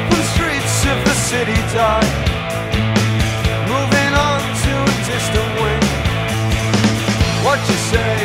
open streets of the city die Moving on to a distant wind. What you say?